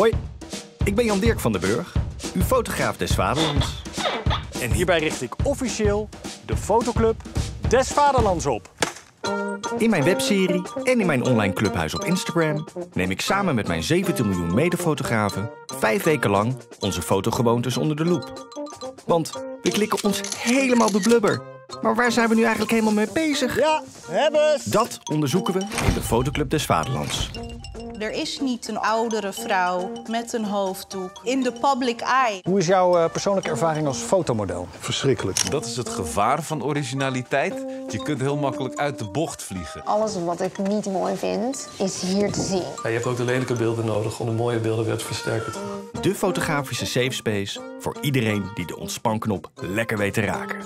Hoi, ik ben Jan Dirk van den Burg, uw fotograaf des Vaderlands. En hierbij richt ik officieel de fotoclub des Vaderlands op. In mijn webserie en in mijn online clubhuis op Instagram neem ik samen met mijn 17 miljoen medefotografen vijf weken lang onze fotogewoontes onder de loep. Want we klikken ons helemaal de blubber. Maar waar zijn we nu eigenlijk helemaal mee bezig? Ja, hebben ze. Dat onderzoeken we in de Fotoclub des Vaderlands. Er is niet een oudere vrouw met een hoofddoek in de public eye. Hoe is jouw eh, persoonlijke ervaring als fotomodel? Verschrikkelijk. Dat is het gevaar van originaliteit. Je kunt heel makkelijk uit de bocht vliegen. Alles wat ik niet mooi vind, is hier te zien. Ja, je hebt ook de lelijke beelden nodig om de mooie beelden weer te versterken. De fotografische safe space voor iedereen die de ontspanknop lekker weet te raken.